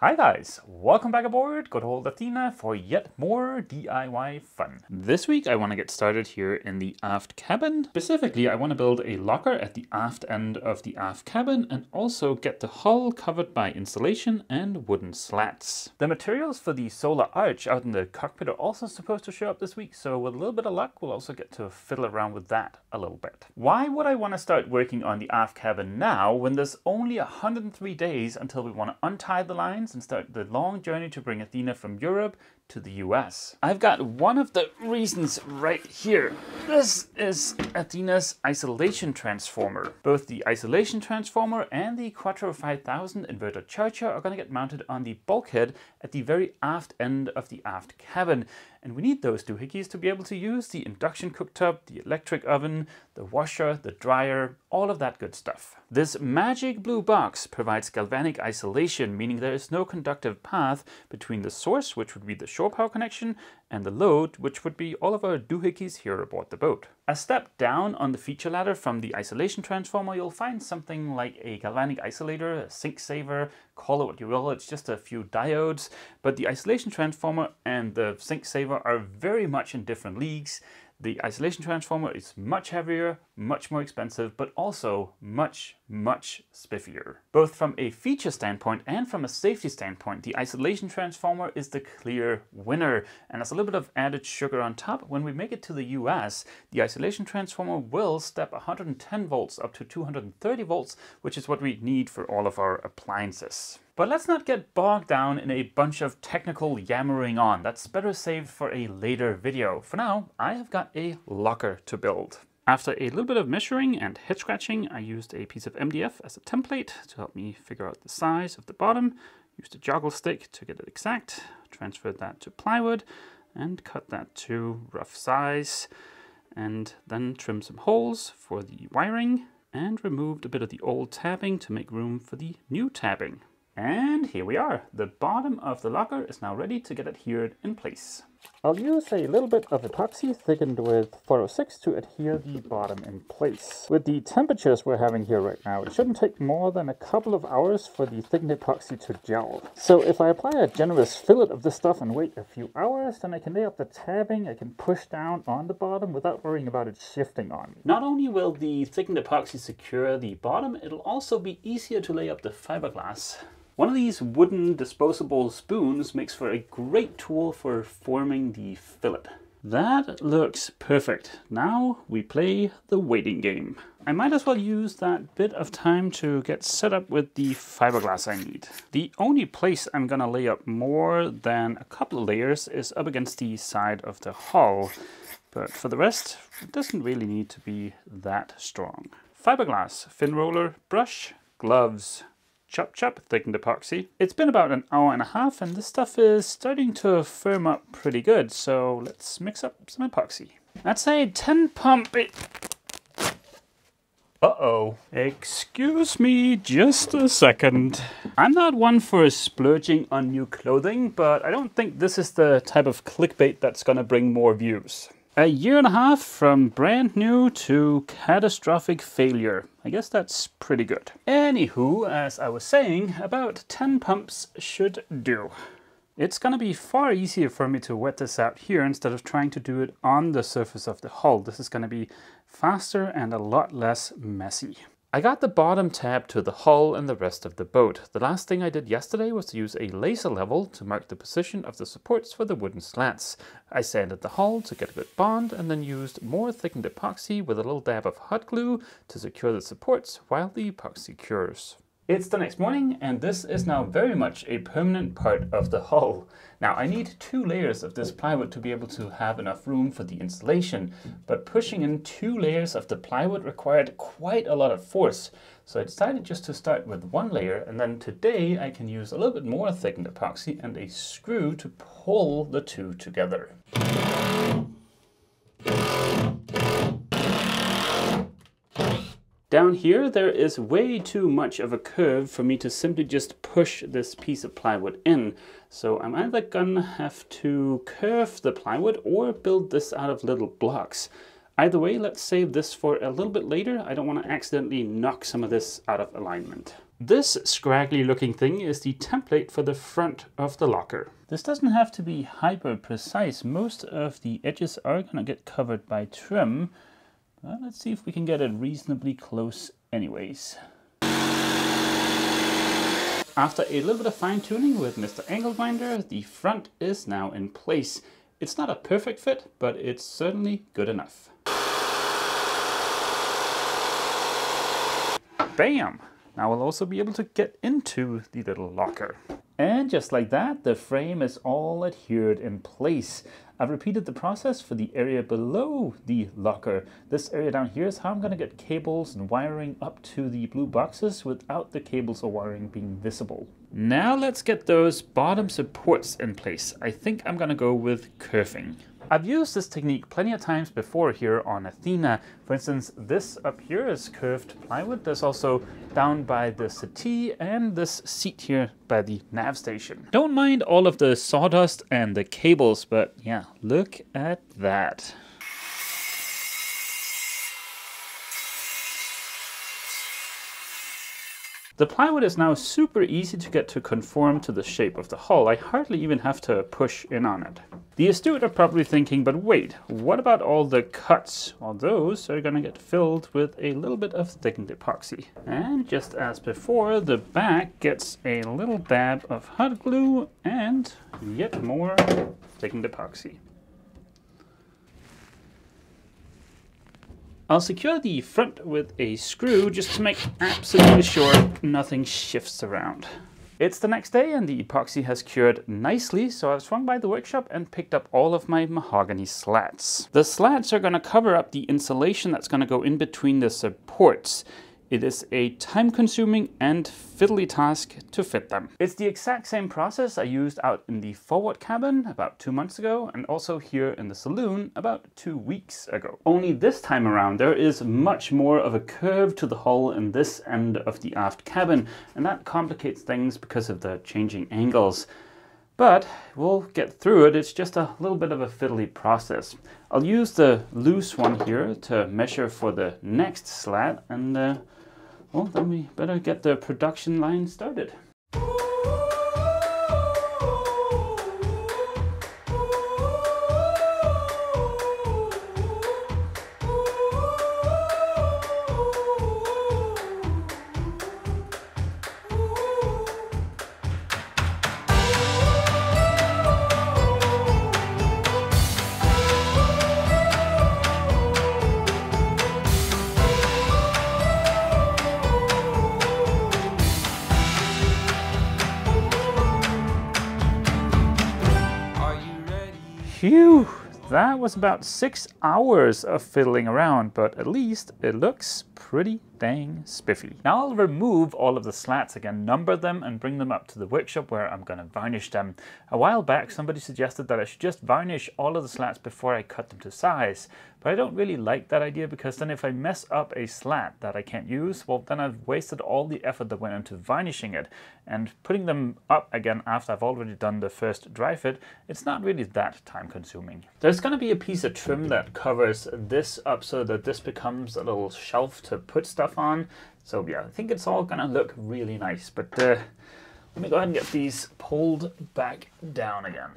Hi guys, welcome back aboard Good Old Athena for yet more DIY fun. This week I want to get started here in the aft cabin. Specifically, I want to build a locker at the aft end of the aft cabin and also get the hull covered by insulation and wooden slats. The materials for the solar arch out in the cockpit are also supposed to show up this week, so with a little bit of luck we'll also get to fiddle around with that a little bit. Why would I want to start working on the aft cabin now when there's only 103 days until we want to untie the lines and start the long journey to bring Athena from Europe to the US. I've got one of the reasons right here. This is Athena's isolation transformer. Both the isolation transformer and the Quattro 5000 inverter charger are going to get mounted on the bulkhead at the very aft end of the aft cabin. And we need those doohickeys to be able to use the induction cooktop, the electric oven, the washer, the dryer, all of that good stuff. This magic blue box provides galvanic isolation, meaning there is no conductive path between the source, which would be the shore power connection, and the load, which would be all of our doohickeys here aboard the boat. A step down on the feature ladder from the isolation transformer, you'll find something like a galvanic isolator, a zinc saver, call it what you will, it's just a few diodes, but the isolation transformer and the zinc saver are very much in different leagues. The isolation transformer is much heavier, much more expensive, but also much, much spiffier. Both from a feature standpoint and from a safety standpoint, the isolation transformer is the clear winner. And as a little bit of added sugar on top, when we make it to the US, the isolation transformer will step 110 volts up to 230 volts, which is what we need for all of our appliances. But let's not get bogged down in a bunch of technical yammering on. That's better saved for a later video. For now, I have got a locker to build. After a little bit of measuring and head scratching, I used a piece of MDF as a template to help me figure out the size of the bottom, used a joggle stick to get it exact, transferred that to plywood, and cut that to rough size, and then trimmed some holes for the wiring, and removed a bit of the old tabbing to make room for the new tabbing. And here we are. The bottom of the locker is now ready to get adhered in place. I'll use a little bit of epoxy thickened with 406 to adhere the bottom in place. With the temperatures we're having here right now, it shouldn't take more than a couple of hours for the thickened epoxy to gel. So if I apply a generous fillet of this stuff and wait a few hours, then I can lay up the tabbing, I can push down on the bottom without worrying about it shifting on me. Not only will the thickened epoxy secure the bottom, it'll also be easier to lay up the fiberglass one of these wooden disposable spoons makes for a great tool for forming the fillet. That looks perfect. Now we play the waiting game. I might as well use that bit of time to get set up with the fiberglass I need. The only place I'm gonna lay up more than a couple of layers is up against the side of the hull. But for the rest, it doesn't really need to be that strong. Fiberglass, fin roller, brush, gloves, chop chop thickened epoxy. It's been about an hour and a half and this stuff is starting to firm up pretty good, so let's mix up some epoxy. That's a 10 pump it. Uh-oh. Excuse me just a second. I'm not one for splurging on new clothing, but I don't think this is the type of clickbait that's gonna bring more views. A year and a half from brand new to catastrophic failure. I guess that's pretty good. Anywho, as I was saying, about 10 pumps should do. It's gonna be far easier for me to wet this out here instead of trying to do it on the surface of the hull. This is gonna be faster and a lot less messy. I got the bottom tab to the hull and the rest of the boat. The last thing I did yesterday was to use a laser level to mark the position of the supports for the wooden slats. I sanded the hull to get a good bond and then used more thickened epoxy with a little dab of hot glue to secure the supports while the epoxy cures. It's the next morning and this is now very much a permanent part of the hull. Now I need two layers of this plywood to be able to have enough room for the insulation, but pushing in two layers of the plywood required quite a lot of force. So I decided just to start with one layer and then today I can use a little bit more thickened epoxy and a screw to pull the two together. Down here, there is way too much of a curve for me to simply just push this piece of plywood in. So I'm either gonna have to curve the plywood or build this out of little blocks. Either way, let's save this for a little bit later. I don't want to accidentally knock some of this out of alignment. This scraggly looking thing is the template for the front of the locker. This doesn't have to be hyper precise. Most of the edges are gonna get covered by trim. But let's see if we can get it reasonably close anyways. After a little bit of fine tuning with Mr. Angle Grinder, the front is now in place. It's not a perfect fit, but it's certainly good enough. Bam! Now we'll also be able to get into the little locker. And just like that, the frame is all adhered in place. I've repeated the process for the area below the locker. This area down here is how I'm going to get cables and wiring up to the blue boxes without the cables or wiring being visible. Now let's get those bottom supports in place. I think I'm going to go with kerfing. I've used this technique plenty of times before here on Athena. For instance, this up here is curved plywood. There's also down by the settee and this seat here by the nav station. Don't mind all of the sawdust and the cables, but yeah, look at that. The plywood is now super easy to get to conform to the shape of the hull. I hardly even have to push in on it. The astute are probably thinking, but wait, what about all the cuts? Well, those are gonna get filled with a little bit of thickened epoxy. And just as before, the back gets a little dab of hot glue and yet more thickened epoxy. I'll secure the front with a screw just to make absolutely sure nothing shifts around. It's the next day and the epoxy has cured nicely, so I've swung by the workshop and picked up all of my mahogany slats. The slats are going to cover up the insulation that's going to go in between the supports. It is a time-consuming and fiddly task to fit them. It's the exact same process I used out in the forward cabin about two months ago and also here in the saloon about two weeks ago. Only this time around there is much more of a curve to the hull in this end of the aft cabin and that complicates things because of the changing angles. But we'll get through it, it's just a little bit of a fiddly process. I'll use the loose one here to measure for the next slat and uh, well, then we better get the production line started. That was about six hours of fiddling around, but at least it looks pretty dang spiffy. Now I'll remove all of the slats again, number them and bring them up to the workshop where I'm going to varnish them. A while back somebody suggested that I should just varnish all of the slats before I cut them to size, but I don't really like that idea because then if I mess up a slat that I can't use, well then I've wasted all the effort that went into varnishing it and putting them up again after I've already done the first dry fit, it's not really that time consuming. There's going to be a piece of trim that covers this up so that this becomes a little shelf to put stuff stuff on. So yeah, I think it's all gonna look really nice, but uh, let me go ahead and get these pulled back down again.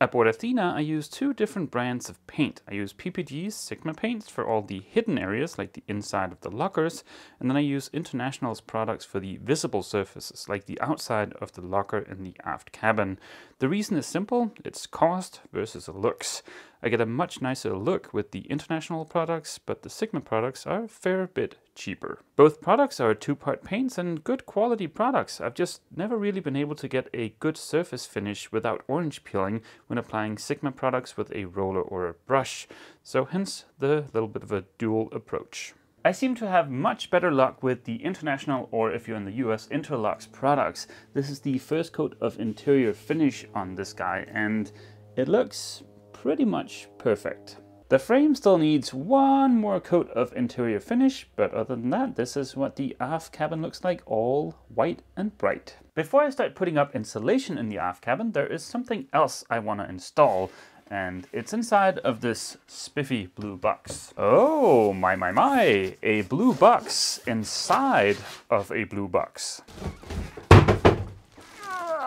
At Aboard Athena, I use two different brands of paint. I use PPG's Sigma paints for all the hidden areas, like the inside of the lockers, and then I use International's products for the visible surfaces, like the outside of the locker in the aft cabin. The reason is simple, it's cost versus looks. I get a much nicer look with the International products, but the Sigma products are a fair bit cheaper. Both products are two-part paints and good quality products. I've just never really been able to get a good surface finish without orange peeling when applying Sigma products with a roller or a brush, so hence the little bit of a dual approach. I seem to have much better luck with the International or if you're in the US, Interlux products. This is the first coat of interior finish on this guy and it looks pretty much perfect. The frame still needs one more coat of interior finish, but other than that, this is what the aft cabin looks like, all white and bright. Before I start putting up insulation in the aft cabin, there is something else I want to install, and it's inside of this spiffy blue box. Oh, my, my, my, a blue box inside of a blue box.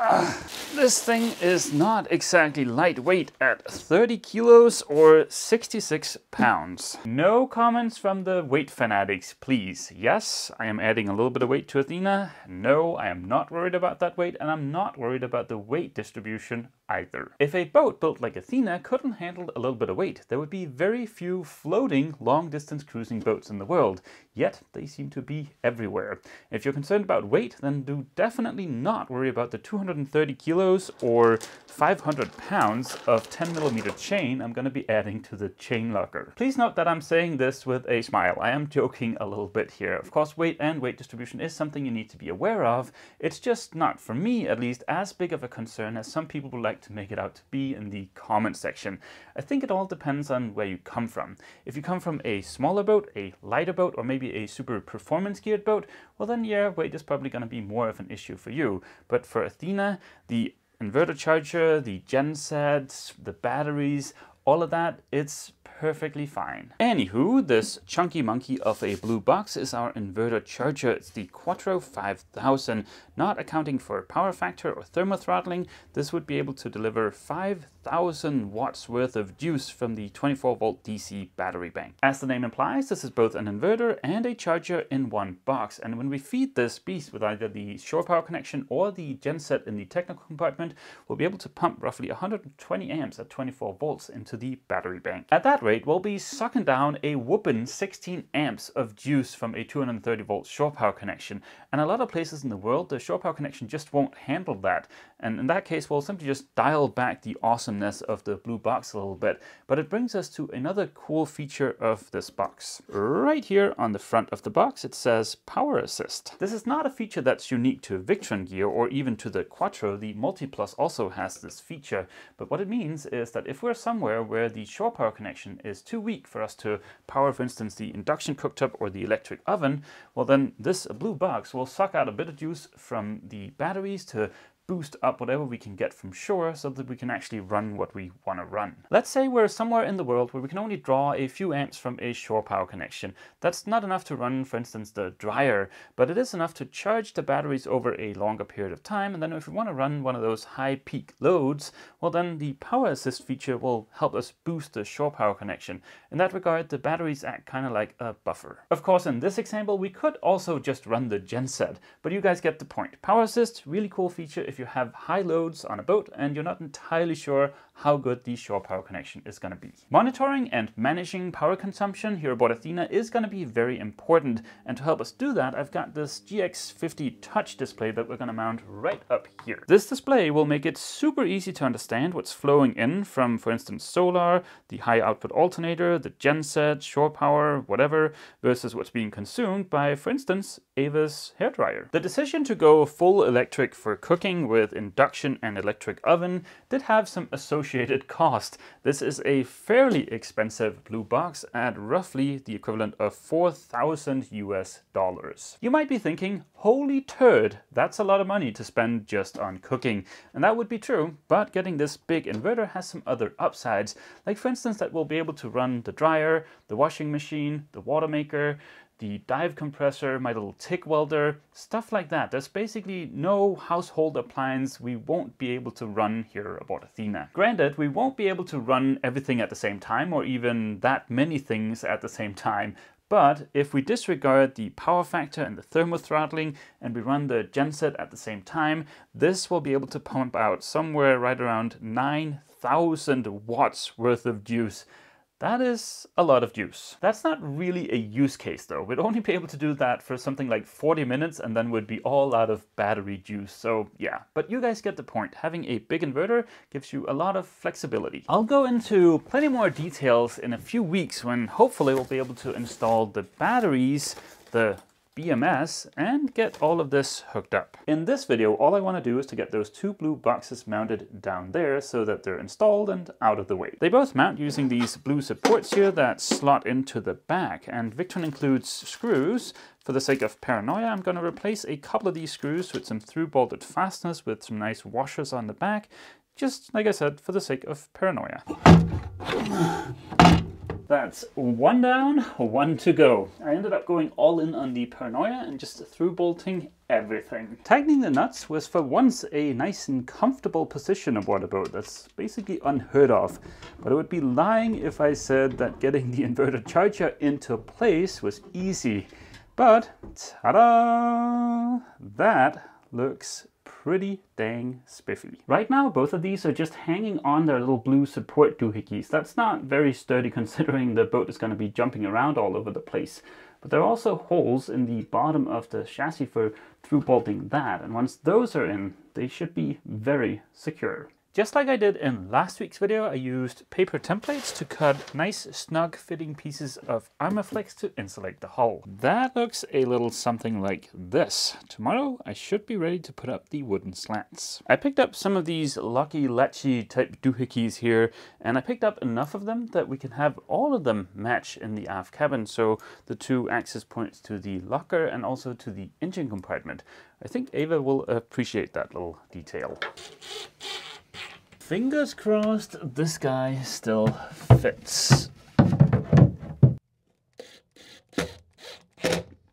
This thing is not exactly lightweight at 30 kilos or 66 pounds. No comments from the weight fanatics, please. Yes, I am adding a little bit of weight to Athena. No, I am not worried about that weight and I'm not worried about the weight distribution either. If a boat built like Athena couldn't handle a little bit of weight, there would be very few floating long distance cruising boats in the world, yet they seem to be everywhere. If you're concerned about weight, then do definitely not worry about the 230 kilos or 500 pounds of 10 millimeter chain I'm going to be adding to the chain locker. Please note that I'm saying this with a smile. I am joking a little bit here. Of course, weight and weight distribution is something you need to be aware of. It's just not, for me at least, as big of a concern as some people would like like to make it out to be in the comment section. I think it all depends on where you come from. If you come from a smaller boat, a lighter boat, or maybe a super performance geared boat, well then yeah, weight is probably going to be more of an issue for you. But for Athena, the inverter charger, the gensets, the batteries, all of that, it's perfectly fine. Anywho, this chunky monkey of a blue box is our inverter charger. It's the Quattro 5000. Not accounting for power factor or thermal throttling, this would be able to deliver 5,000 watts worth of juice from the 24 volt DC battery bank. As the name implies, this is both an inverter and a charger in one box. And when we feed this beast with either the shore power connection or the genset in the technical compartment, we'll be able to pump roughly 120 amps at 24 volts into the battery bank. At that rate, we'll be sucking down a whooping 16 amps of juice from a 230 volt shore power connection. And a lot of places in the world, the shore power connection just won't handle that. And in that case, we'll simply just dial back the awesomeness of the blue box a little bit. But it brings us to another cool feature of this box. Right here on the front of the box, it says Power Assist. This is not a feature that's unique to Victron gear or even to the Quattro. The Multiplus also has this feature. But what it means is that if we're somewhere where the shore power connection is too weak for us to power, for instance, the induction cooktop or the electric oven, well then this blue box will suck out a bit of juice from the batteries to boost up whatever we can get from shore so that we can actually run what we want to run. Let's say we're somewhere in the world where we can only draw a few amps from a shore power connection. That's not enough to run, for instance, the dryer, but it is enough to charge the batteries over a longer period of time. And then if we want to run one of those high peak loads, well then the power assist feature will help us boost the shore power connection. In that regard, the batteries act kind of like a buffer. Of course, in this example, we could also just run the genset, but you guys get the point. Power assist, really cool feature if you have high loads on a boat and you're not entirely sure how good the shore power connection is going to be. Monitoring and managing power consumption here aboard Athena is going to be very important. And to help us do that, I've got this GX50 touch display that we're going to mount right up here. This display will make it super easy to understand what's flowing in from, for instance, solar, the high output alternator, the genset, shore power, whatever, versus what's being consumed by, for instance, Ava's hairdryer. The decision to go full electric for cooking with induction and electric oven did have some associated cost. This is a fairly expensive blue box at roughly the equivalent of 4,000 US dollars. You might be thinking, holy turd, that's a lot of money to spend just on cooking. And that would be true, but getting this big inverter has some other upsides. Like for instance, that we'll be able to run the dryer, the washing machine, the water maker, the dive compressor, my little TIG welder, stuff like that. There's basically no household appliance we won't be able to run here aboard Athena. Granted, we won't be able to run everything at the same time or even that many things at the same time, but if we disregard the power factor and the thermal throttling and we run the genset at the same time, this will be able to pump out somewhere right around 9,000 watts worth of juice that is a lot of juice. That's not really a use case though. We'd only be able to do that for something like 40 minutes and then we'd be all out of battery juice. So yeah, but you guys get the point. Having a big inverter gives you a lot of flexibility. I'll go into plenty more details in a few weeks when hopefully we'll be able to install the batteries, the BMS and get all of this hooked up. In this video, all I want to do is to get those two blue boxes mounted down there so that they're installed and out of the way. They both mount using these blue supports here that slot into the back and Victron includes screws for the sake of paranoia, I'm going to replace a couple of these screws with some through bolted fasteners with some nice washers on the back just like I said, for the sake of paranoia. That's one down, one to go. I ended up going all in on the paranoia and just through bolting everything. Tightening the nuts was for once a nice and comfortable position aboard a boat. That's basically unheard of. But it would be lying if I said that getting the inverted charger into place was easy. But, ta-da! That looks pretty dang spiffy. Right now, both of these are just hanging on their little blue support doohickeys. That's not very sturdy considering the boat is going to be jumping around all over the place. But there are also holes in the bottom of the chassis for through bolting that. And once those are in, they should be very secure. Just like I did in last week's video, I used paper templates to cut nice snug fitting pieces of Armaflex to insulate the hull. That looks a little something like this. Tomorrow I should be ready to put up the wooden slats. I picked up some of these Lucky Lecce type doohickeys here and I picked up enough of them that we can have all of them match in the aft cabin. So the two access points to the locker and also to the engine compartment. I think Ava will appreciate that little detail. Fingers crossed this guy still fits.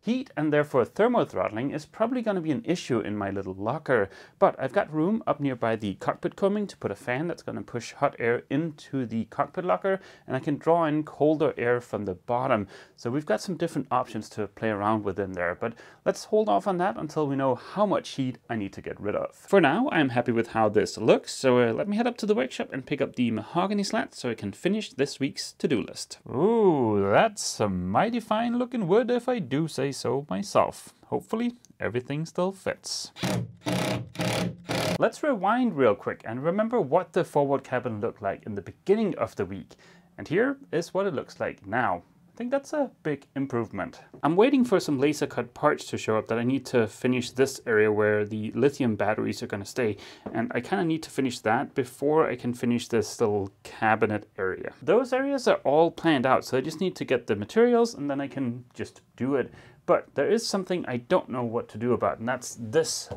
Heat and therefore thermothrottling is probably going to be an issue in my little locker, but I've got room up nearby the cockpit coaming to put a fan that's going to push hot air into the cockpit locker, and I can draw in colder air from the bottom. So we've got some different options to play around with in there, but let's hold off on that until we know how much heat I need to get rid of. For now, I'm happy with how this looks, so uh, let me head up to the workshop and pick up the mahogany slat so I can finish this week's to-do list. Ooh, that's some mighty fine looking wood if I do say so myself. Hopefully everything still fits. Let's rewind real quick and remember what the forward cabin looked like in the beginning of the week. And here is what it looks like now. I think that's a big improvement. I'm waiting for some laser cut parts to show up that I need to finish this area where the lithium batteries are going to stay. And I kind of need to finish that before I can finish this little cabinet area. Those areas are all planned out, so I just need to get the materials and then I can just do it. But there is something I don't know what to do about, and that's this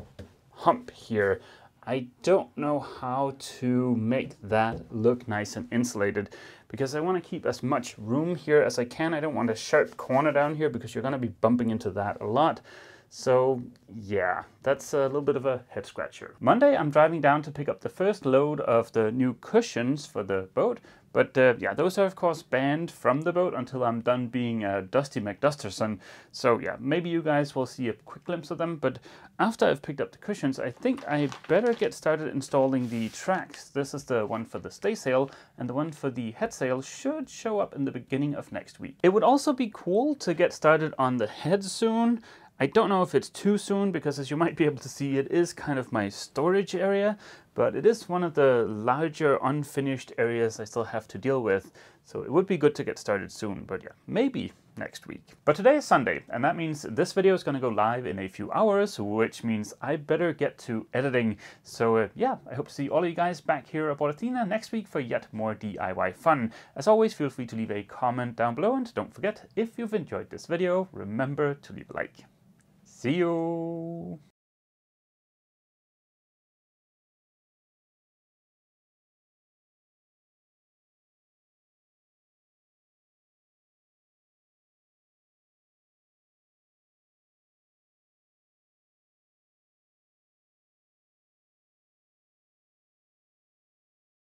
hump here. I don't know how to make that look nice and insulated because I want to keep as much room here as I can. I don't want a sharp corner down here because you're going to be bumping into that a lot. So yeah, that's a little bit of a head scratcher. Monday, I'm driving down to pick up the first load of the new cushions for the boat. But uh, yeah, those are of course banned from the boat until I'm done being a Dusty McDusterson. So yeah, maybe you guys will see a quick glimpse of them. But after I've picked up the cushions, I think I better get started installing the tracks. This is the one for the staysail and the one for the headsail should show up in the beginning of next week. It would also be cool to get started on the head soon. I don't know if it's too soon because as you might be able to see, it is kind of my storage area, but it is one of the larger unfinished areas I still have to deal with. So it would be good to get started soon, but yeah, maybe next week. But today is Sunday, and that means this video is going to go live in a few hours, which means I better get to editing. So uh, yeah, I hope to see all of you guys back here at Athena next week for yet more DIY fun. As always, feel free to leave a comment down below, and don't forget, if you've enjoyed this video, remember to leave a like. See you!